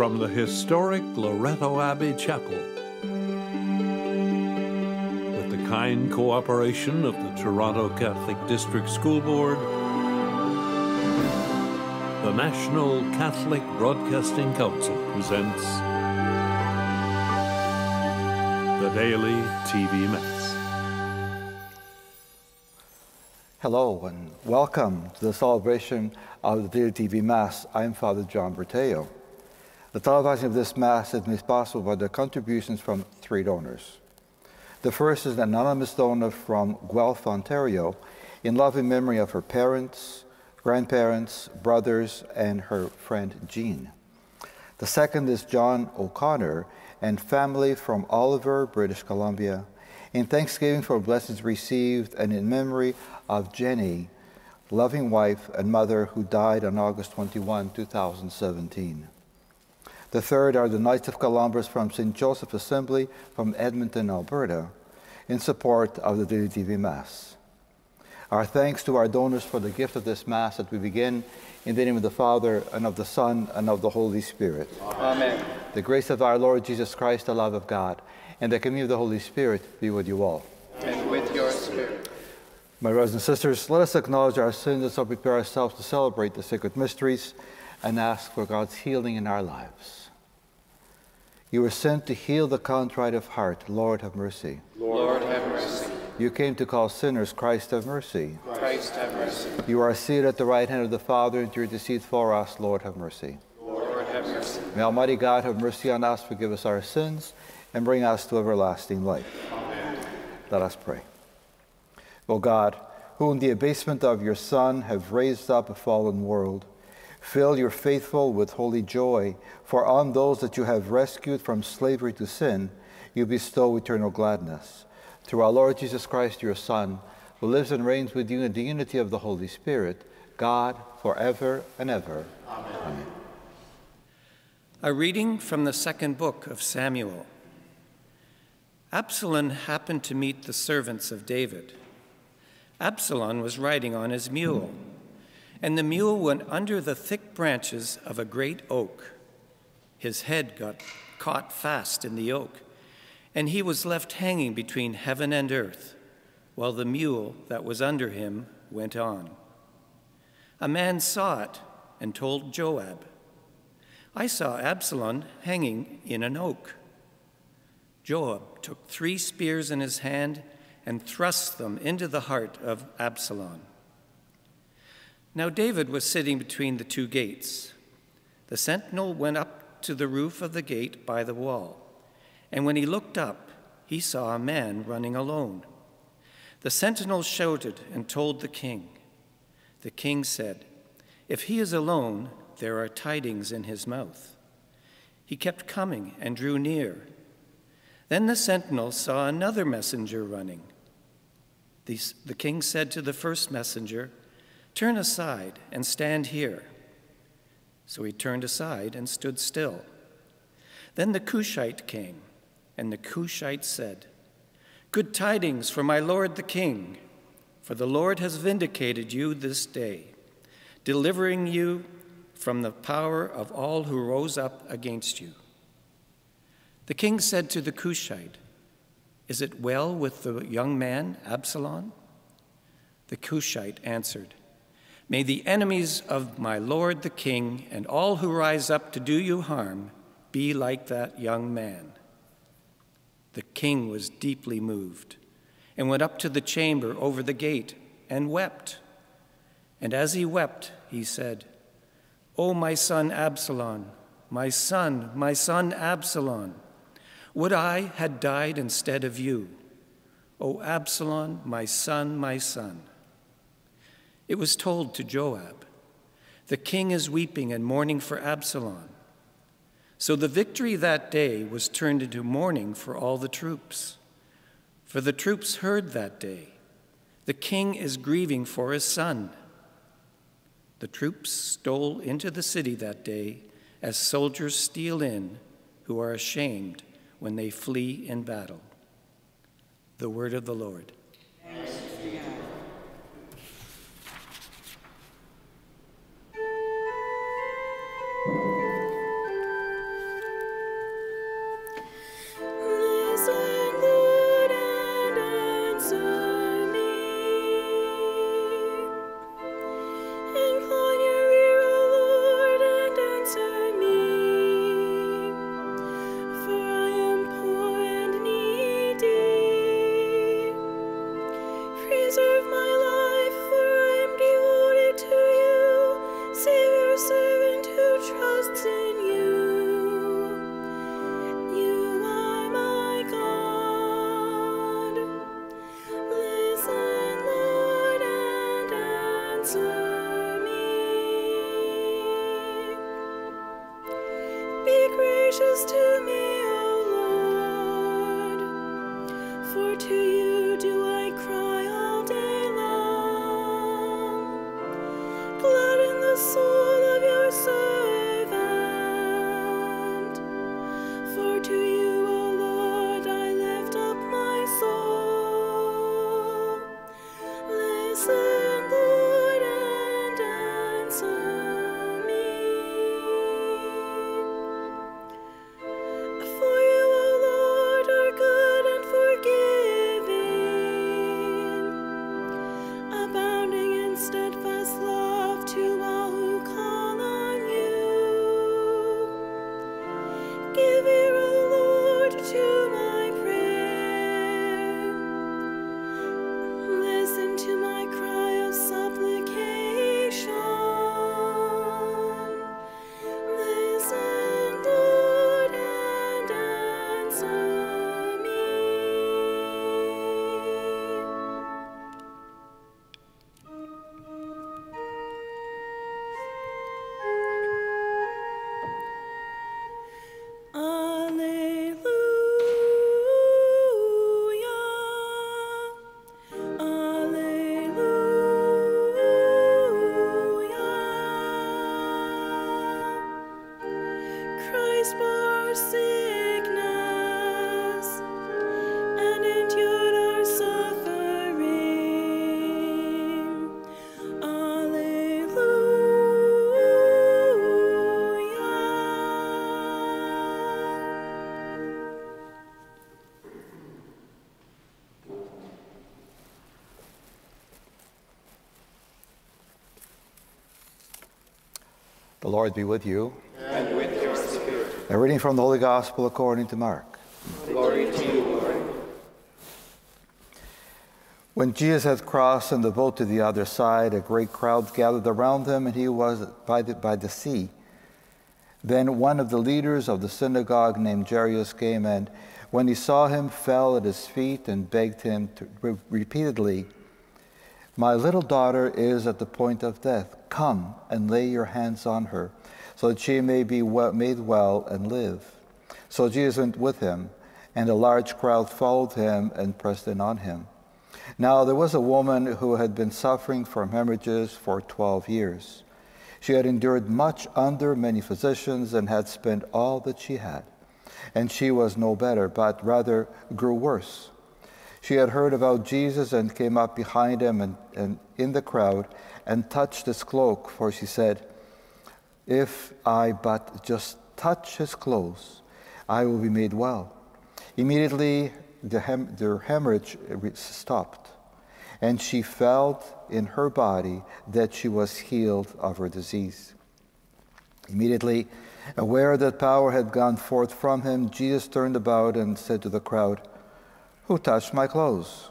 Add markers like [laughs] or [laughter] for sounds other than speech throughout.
from the historic Loretto Abbey Chapel. With the kind cooperation of the Toronto Catholic District School Board, the National Catholic Broadcasting Council presents the Daily TV Mass. Hello and welcome to the celebration of the Daily TV Mass. I'm Father John Bertao. The televising of this Mass is made possible by the contributions from three donors. The first is an anonymous donor from Guelph, Ontario, in loving memory of her parents, grandparents, brothers, and her friend Jean. The second is John O'Connor and family from Oliver, British Columbia, in thanksgiving for blessings received and in memory of Jenny, loving wife and mother who died on August 21, 2017. The third are the Knights of Columbus from St. Joseph Assembly from Edmonton, Alberta, in support of the Daily TV Mass. Our thanks to our donors for the gift of this Mass that we begin in the name of the Father, and of the Son, and of the Holy Spirit. Amen. The grace of our Lord Jesus Christ, the love of God, and the communion of the Holy Spirit be with you all. And with your spirit. My brothers and sisters, let us acknowledge our sins and so prepare ourselves to celebrate the sacred mysteries and ask for God's healing in our lives. You were sent to heal the contrite of heart. Lord, have mercy. Lord, have mercy. You came to call sinners. Christ, have mercy. Christ, have mercy. You are seated at the right hand of the Father and to intercede for us. Lord, have mercy. Lord, have mercy. May Almighty God have mercy on us, forgive us our sins, and bring us to everlasting life. Amen. Let us pray. O God, who in the abasement of your Son have raised up a fallen world, fill your faithful with holy joy, for on those that you have rescued from slavery to sin, you bestow eternal gladness. Through our Lord Jesus Christ, your Son, who lives and reigns with you in the unity of the Holy Spirit, God, forever and ever. Amen. Amen. A reading from the second book of Samuel. Absalom happened to meet the servants of David. Absalom was riding on his mule, and the mule went under the thick branches of a great oak. His head got caught fast in the oak, and he was left hanging between heaven and earth, while the mule that was under him went on. A man saw it and told Joab, I saw Absalom hanging in an oak. Joab took three spears in his hand and thrust them into the heart of Absalom. Now David was sitting between the two gates. The sentinel went up to the roof of the gate by the wall, and when he looked up, he saw a man running alone. The sentinel shouted and told the king. The king said, If he is alone, there are tidings in his mouth. He kept coming and drew near. Then the sentinel saw another messenger running. The, king said to the first messenger, Turn aside and stand here. So he turned aside and stood still. Then the Cushite came, and the Cushite said, Good tidings for my lord the king, for the Lord has vindicated you this day, delivering you from the power of all who rose up against you. The king said to the Cushite, Is it well with the young man, Absalom? The Cushite answered, May the enemies of my lord the king and all who rise up to do you harm be like that young man. The king was deeply moved and went up to the chamber over the gate and wept. And as he wept, he said, O my son Absalom, my son, my son Absalom, would I had died instead of you. O Absalom, my son, my son. It was told to Joab, The king is weeping and mourning for Absalom. So the victory that day was turned into mourning for all the troops. For the troops heard that day, The king is grieving for his son. The troops stole into the city that day as soldiers steal in who are ashamed when they flee in battle. The word of the Lord. gracious The Lord be with you. And with your spirit. A reading from the Holy Gospel according to Mark. Glory to you, Lord. When Jesus had crossed in the boat to the other side, a great crowd gathered around him, and he was by the, by the sea. Then one of the leaders of the synagogue named Jairus came, and when he saw him, fell at his feet and begged him to, re- repeatedly, My little daughter is at the point of death. Come and lay your hands on her, so that she may be made well and live. So Jesus went with him, and a large crowd followed him and pressed in on him. Now there was a woman who had been suffering from hemorrhages for 12 years. She had endured much under many physicians and had spent all that she had. And she was no better, but rather grew worse. She had heard about Jesus and came up behind him and, and in the crowd and touched his cloak, for she said, If I but just touch his clothes, I will be made well. Immediately, the, hem- the hemorrhage stopped, and she felt in her body that she was healed of her disease. Immediately, aware that power had gone forth from him, Jesus turned about and said to the crowd, Who touched my clothes?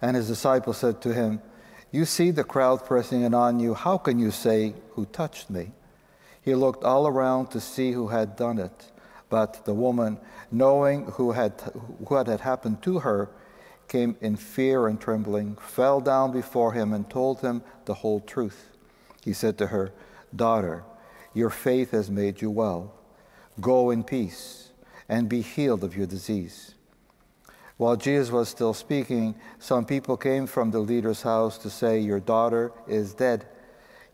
And his disciples said to him, You see the crowd pressing in on you. How can you say, Who touched me? He looked all around to see who had done it. But the woman, knowing who had, what had happened to her, came in fear and trembling, fell down before him, and told him the whole truth. He said to her, Daughter, your faith has made you well. Go in peace and be healed of your disease. While Jesus was still speaking, some people came from the leader's house to say, Your daughter is dead.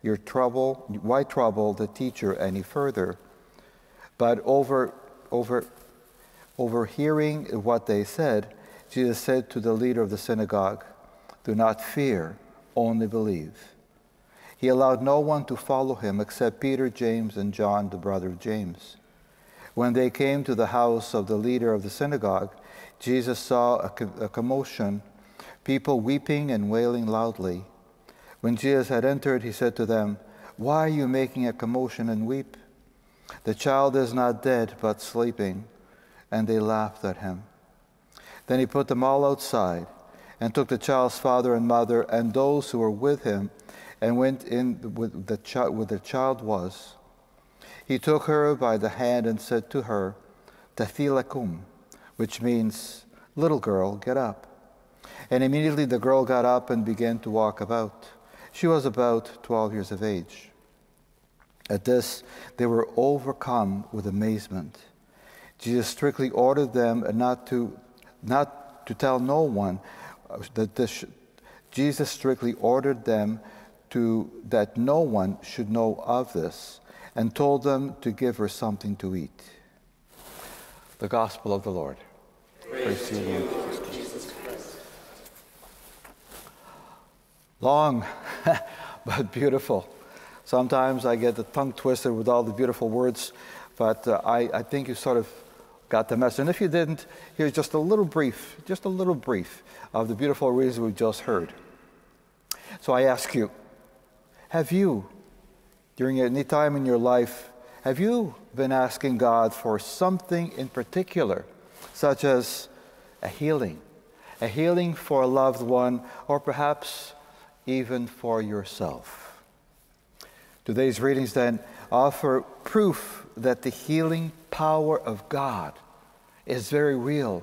Your trouble, why trouble the teacher any further? But over, over, overhearing what they said, Jesus said to the leader of the synagogue, Do not fear, only believe. He allowed no one to follow him except Peter, James, and John, the brother of James. When they came to the house of the leader of the synagogue, Jesus saw a, co- a commotion, people weeping and wailing loudly. When Jesus had entered, he said to them, Why are you making a commotion and weep? The child is not dead, but sleeping. And they laughed at him. Then he put them all outside and took the child's father and mother and those who were with him and went in with the child where the child was. He took her by the hand and said to her, Talitha cum, which means, Little girl, get up. And immediately the girl got up and began to walk about. She was about 12 years of age. At this, they were overcome with amazement. Jesus strictly ordered them not to, not to tell no one uh, that this. Jesus strictly ordered them to that no one should know of this, and told them to give her something to eat. The Gospel of the Lord. Praise, to you, Lord. Jesus Christ. Long, [laughs] but beautiful. Sometimes I get the tongue twisted with all the beautiful words, but uh, I, I think you sort of got the message. And if you didn't, here's just a little brief, just a little brief of the beautiful readings we just heard. So I ask you, have you, during any time in your life, have you been asking God for something in particular, such as a healing, a healing for a loved one, or perhaps even for yourself? Today's readings then offer proof that the healing power of God is very real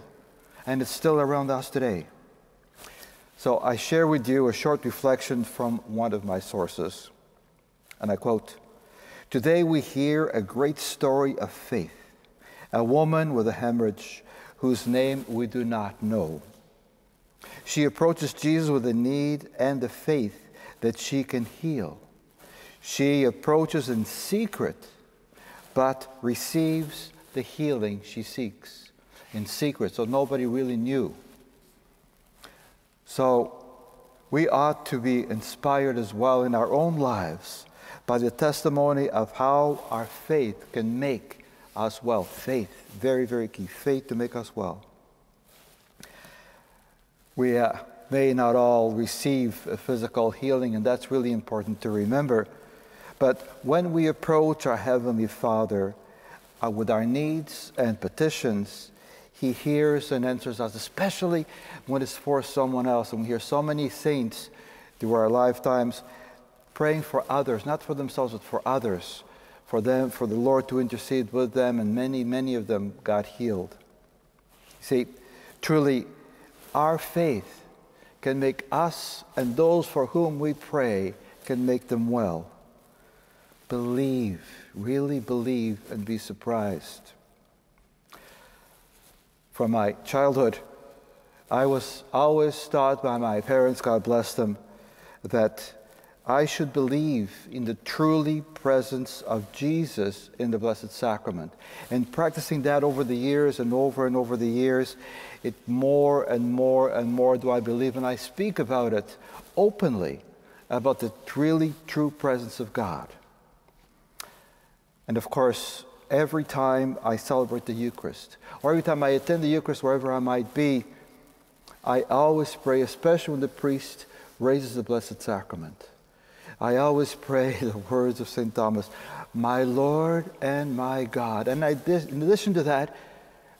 and it's still around us today. So I share with you a short reflection from one of my sources. And I quote Today we hear a great story of faith. A woman with a hemorrhage whose name we do not know. She approaches Jesus with a need and the faith that she can heal. She approaches in secret, but receives the healing she seeks in secret, so nobody really knew. So we ought to be inspired as well in our own lives by the testimony of how our faith can make us well. Faith, very, very key. Faith to make us well. We uh, may not all receive a physical healing, and that's really important to remember. But when we approach our Heavenly Father uh, with our needs and petitions, He hears and answers us, especially when it's for someone else. And we hear so many saints through our lifetimes praying for others, not for themselves, but for others, for them, for the Lord to intercede with them, and many, many of them got healed. See, truly, our faith can make us and those for whom we pray can make them well. Believe, really believe, and be surprised. From my childhood, I was always taught by my parents, God bless them, that I should believe in the truly presence of Jesus in the Blessed Sacrament. And practicing that over the years and over and over the years, it more and more and more do I believe, and I speak about it openly about the really true presence of God. And of course, every time I celebrate the Eucharist, or every time I attend the Eucharist, wherever I might be, I always pray, especially when the priest raises the Blessed Sacrament. I always pray [laughs] the words of St. Thomas, my Lord and my God. And I, in addition to that,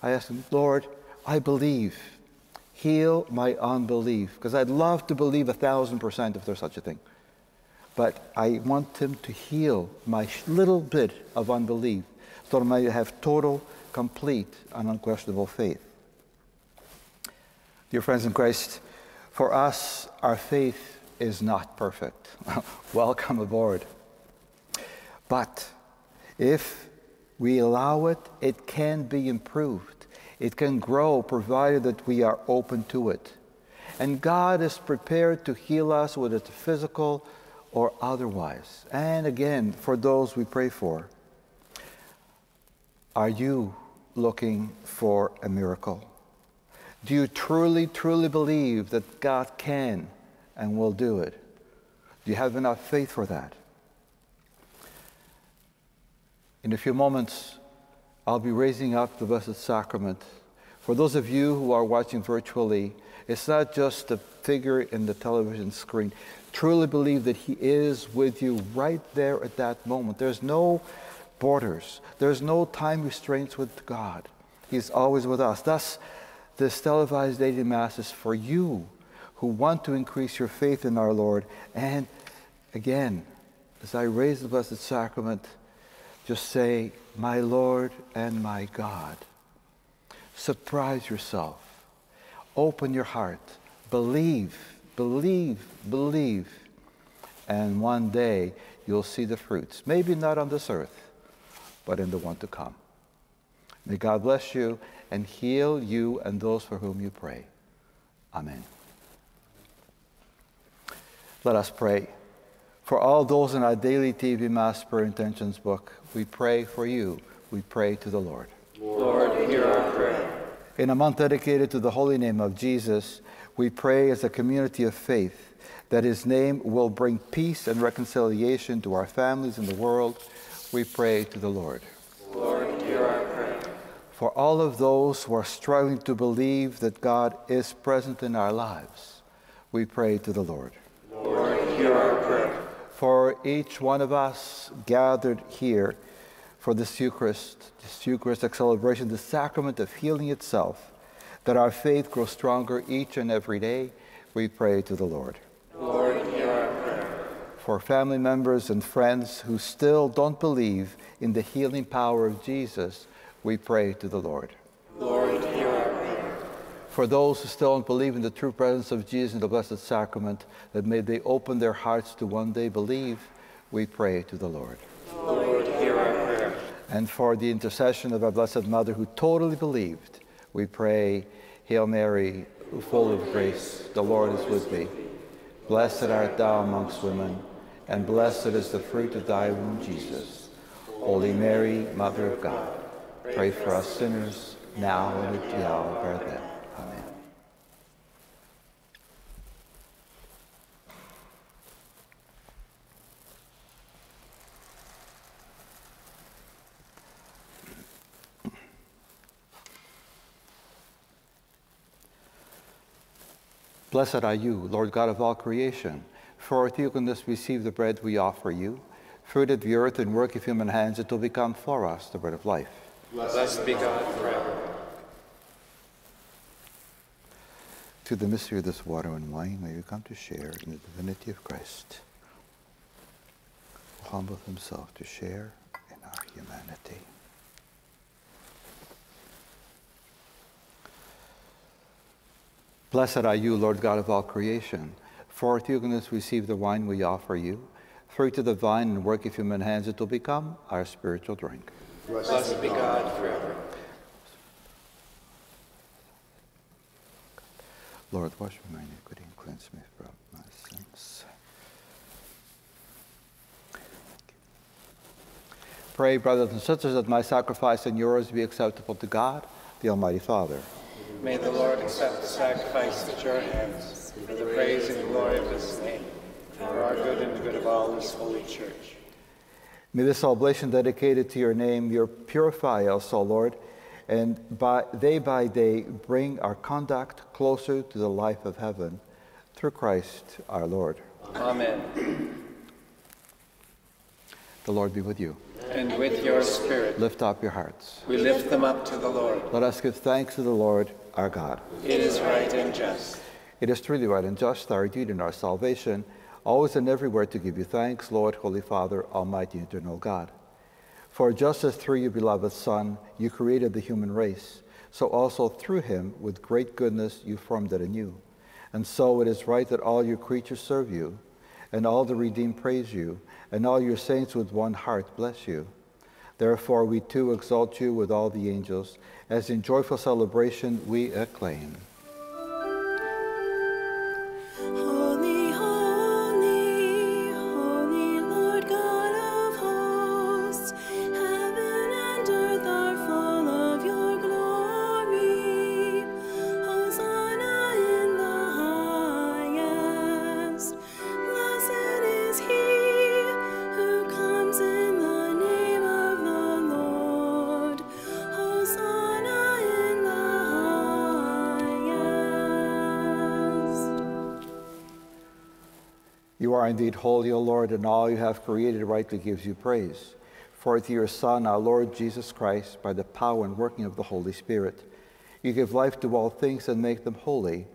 I ask him, Lord, I believe. Heal my unbelief. Because I'd love to believe a thousand percent if there's such a thing. But I want him to heal my little bit of unbelief so that I might have total, complete, and unquestionable faith. Dear friends in Christ, for us, our faith is not perfect. [laughs] Welcome aboard. But if we allow it, it can be improved. It can grow provided that we are open to it. And God is prepared to heal us, whether it's physical or otherwise. And again, for those we pray for, are you looking for a miracle? Do you truly, truly believe that God can and will do it. Do you have enough faith for that? In a few moments, I'll be raising up the Blessed Sacrament. For those of you who are watching virtually, it's not just a figure in the television screen. Truly believe that He is with you right there at that moment. There's no borders, there's no time restraints with God. He's always with us. Thus, this televised daily Mass is for you who want to increase your faith in our Lord. And again, as I raise the Blessed Sacrament, just say, My Lord and my God. Surprise yourself. Open your heart. Believe, believe, believe. And one day you'll see the fruits. Maybe not on this earth, but in the one to come. May God bless you and heal you and those for whom you pray. Amen. Let us pray. For all those in our daily TV Mass Prayer Intentions book, we pray for you. We pray to the Lord. Lord, hear our prayer. In a month dedicated to the holy name of Jesus, we pray as a community of faith that his name will bring peace and reconciliation to our families and the world. We pray to the Lord. Lord, hear our prayer. For all of those who are struggling to believe that God is present in our lives, we pray to the Lord. Hear our prayer. For each one of us gathered here for this Eucharist, this Eucharistic celebration, the sacrament of healing itself, that our faith grows stronger each and every day, we pray to the Lord. Lord, hear our prayer. For family members and friends who still don't believe in the healing power of Jesus, we pray to the Lord. Lord, hear our prayer. For those who still don't believe in the true presence of Jesus in the Blessed Sacrament, that may they open their hearts to one day believe, we pray to the Lord. Lord, hear our prayer. And for the intercession of our Blessed Mother who totally believed, we pray, Hail Mary, full of grace, the Lord is with thee. Blessed art thou amongst women, and blessed is the fruit of thy womb, Jesus. Holy Mary, Mother of God, pray for us sinners, now and at the hour of our death. Amen. Blessed are you, Lord God of all creation. For you goodness receive the bread we offer you, fruit of the earth and work of human hands, it will become for us the bread of life. Blessed be God forever. To the mystery of this water and wine, may we come to share in the divinity of Christ, who humbled himself to share in our humanity. Blessed are you, Lord God of all creation. For with you goodness receive the wine we offer you, fruit of the vine and work of human hands, it will become our spiritual drink. Blessed be God forever. Lord, wash me my iniquity and cleanse me from my sins. Pray, brothers and sisters, that my sacrifice and yours be acceptable to God, the Almighty Father. May the Lord accept the sacrifice at your hands for the praise and glory of his name, for our good and the good of all his holy church. May this oblation dedicated to your name your purify us, O Lord, and by, day by day bring our conduct closer to the life of heaven through Christ our Lord. Amen. The Lord be with you. And with your spirit, Lift up your hearts. we lift them up to the Lord. Let us give thanks to the Lord our God. It is right and just. It is truly right and just, our duty and our salvation, always and everywhere to give you thanks, Lord, Holy Father, Almighty, eternal God. For just as through your beloved Son you created the human race, so also through him, with great goodness, you formed it anew. And so it is right that all your creatures serve you, and all the redeemed praise you, and all your saints with one heart bless you. Therefore, we too exalt you with all the angels, as in joyful celebration we acclaim. Are indeed holy, O Lord, and all you have created rightly gives you praise. For through your Son, our Lord Jesus Christ, by the power and working of the Holy Spirit, you give life to all things and make them holy,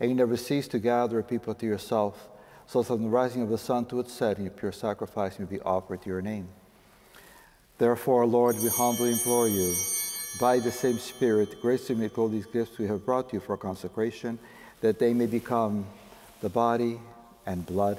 and you never cease to gather people to yourself, so that from the rising of the sun to its setting, a pure sacrifice may be offered to your name. Therefore, Lord, we humbly implore you, by the same Spirit, graciously make all these gifts we have brought you for consecration, that they may become the body and blood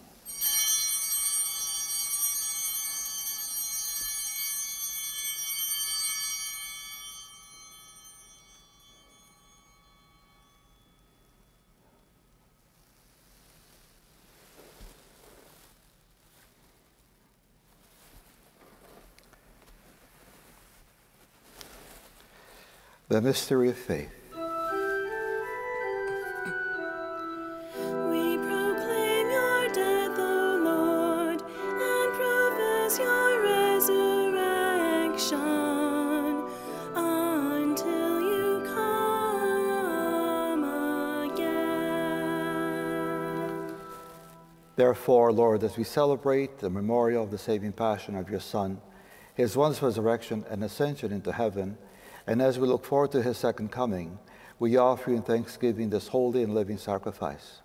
The mystery of faith. We proclaim your death, O Lord, and profess your resurrection until you come again. Therefore, Lord, as we celebrate the memorial of the saving passion of your Son, his once resurrection and ascension into heaven, and as we look forward to his second coming, we offer you in thanksgiving this holy and living sacrifice.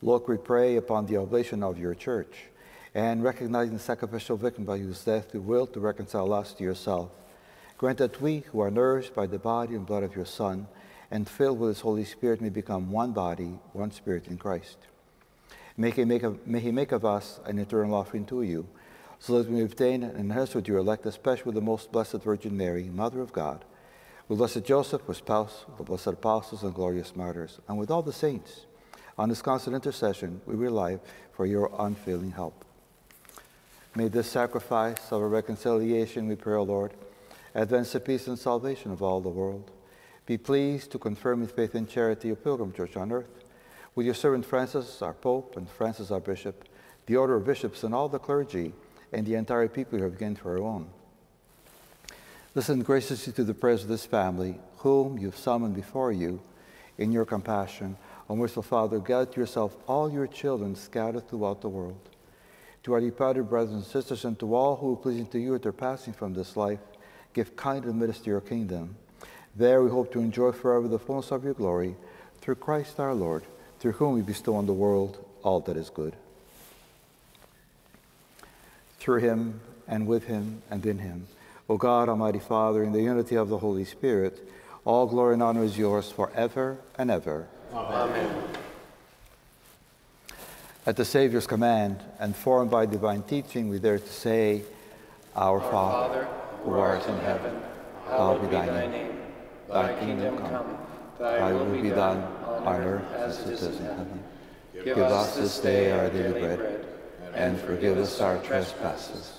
Lord, we pray upon the oblation of your church, and recognizing the sacrificial victim by whose death you will to reconcile us to yourself. Grant that we, who are nourished by the body and blood of your Son, and filled with his Holy Spirit, may become one body, one spirit in Christ. May he make of, may he make of us an eternal offering to you, so that we may obtain and inherit with your elect, especially with the most blessed Virgin Mary, Mother of God, with blessed Joseph, with spouse, with the blessed apostles and glorious martyrs, and with all the saints. On this constant intercession, we rely for your unfailing help. May this sacrifice of a reconciliation, we pray, O Lord, advance the peace and salvation of all the world. Be pleased to confirm in faith and charity your pilgrim church on earth, with your servant Francis, our Pope, and Francis, our Bishop, the order of bishops, and all the clergy, and the entire people you have gained for our own. Listen graciously to the prayers of this family, whom you've summoned before you in your compassion. O merciful Father, gather to yourself all your children scattered throughout the world. To our departed brothers and sisters, and to all who are pleasing to you at their passing from this life, give kind admittance to your kingdom. There we hope to enjoy forever the fullness of your glory, through Christ our Lord, through whom we bestow on the world all that is good. Through him, and with him, and in him. O God, Almighty Father, in the unity of the Holy Spirit, all glory and honor is yours forever and ever. Amen. At the Savior's command, and formed by divine teaching, we dare to say, Our Father, who art in heaven, hallowed be thy name. Thy kingdom come, thy will be done on earth as it is in heaven. Give us this day our daily bread, and forgive us our trespasses,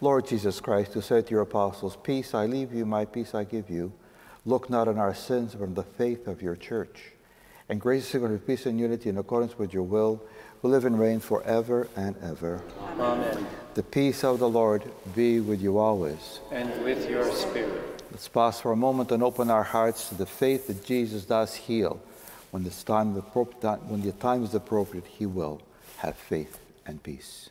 Lord Jesus Christ, who said to your apostles, Peace I leave you, my peace I give you, look not on our sins, but on the faith of your church. And grace graciously grant peace and unity in accordance with your will, who live and reign forever and ever. Amen. The peace of the Lord be with you always. And with your spirit. Let's pause for a moment and open our hearts to the faith that Jesus does heal. When, this time, when the time is appropriate, he will have faith and peace.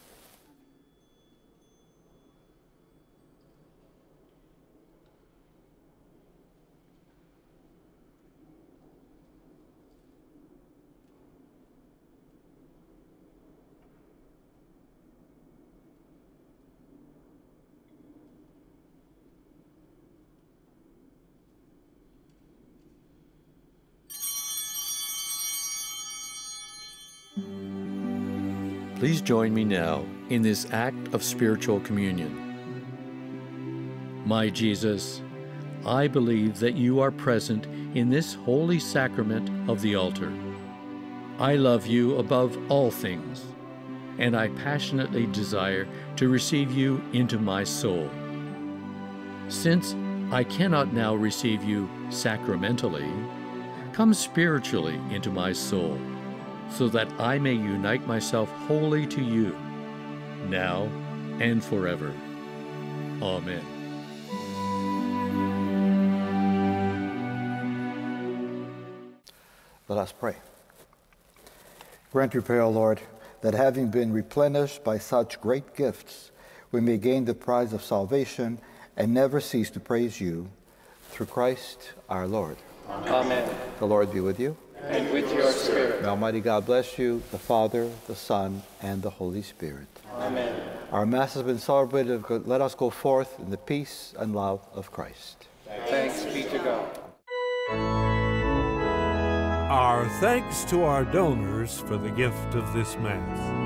join me now in this act of spiritual communion. My Jesus, I believe that you are present in this holy sacrament of the altar. I love you above all things, and I passionately desire to receive you into my soul. Since I cannot now receive you sacramentally, come spiritually into my soul so that I may unite myself wholly to you, now and forever. Amen. Let us pray. Grant, we pray, O Lord, that having been replenished by such great gifts, we may gain the prize of salvation and never cease to praise you through Christ our Lord. Amen. The Lord be with you. And with your spirit. May Almighty God bless you, the Father, the Son, and the Holy Spirit. Amen. Our Mass has been celebrated. Let us go forth in the peace and love of Christ. Thanks be to God. Our thanks to our donors for the gift of this Mass.